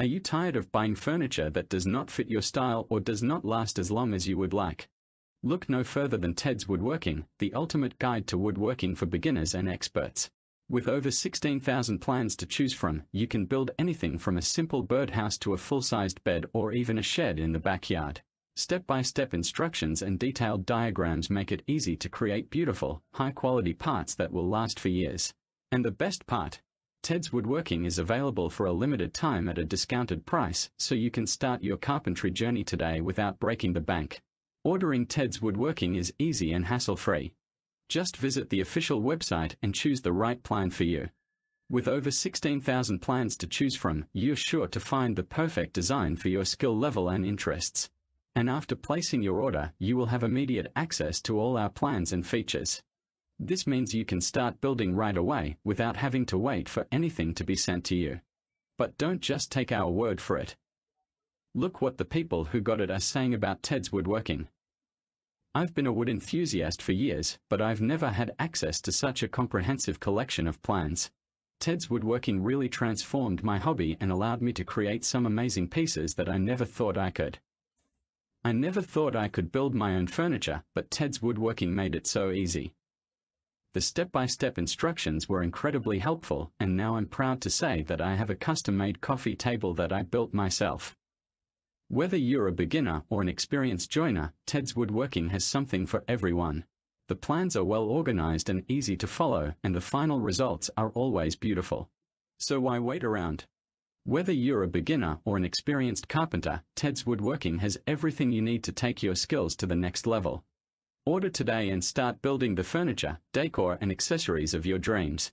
Are you tired of buying furniture that does not fit your style or does not last as long as you would like? Look no further than Ted's Woodworking, the ultimate guide to woodworking for beginners and experts. With over 16,000 plans to choose from, you can build anything from a simple birdhouse to a full-sized bed or even a shed in the backyard. Step-by-step instructions and detailed diagrams make it easy to create beautiful, high-quality parts that will last for years. And the best part, Ted's Woodworking is available for a limited time at a discounted price, so you can start your carpentry journey today without breaking the bank. Ordering Ted's Woodworking is easy and hassle-free. Just visit the official website and choose the right plan for you. With over 16,000 plans to choose from, you're sure to find the perfect design for your skill level and interests. And after placing your order, you will have immediate access to all our plans and features. This means you can start building right away without having to wait for anything to be sent to you. But don't just take our word for it. Look what the people who got it are saying about Ted's woodworking. I've been a wood enthusiast for years, but I've never had access to such a comprehensive collection of plans. Ted's woodworking really transformed my hobby and allowed me to create some amazing pieces that I never thought I could. I never thought I could build my own furniture, but Ted's woodworking made it so easy. The step-by-step instructions were incredibly helpful, and now I'm proud to say that I have a custom-made coffee table that I built myself. Whether you're a beginner or an experienced joiner, Ted's Woodworking has something for everyone. The plans are well organized and easy to follow, and the final results are always beautiful. So why wait around? Whether you're a beginner or an experienced carpenter, Ted's Woodworking has everything you need to take your skills to the next level. Order today and start building the furniture, decor and accessories of your dreams.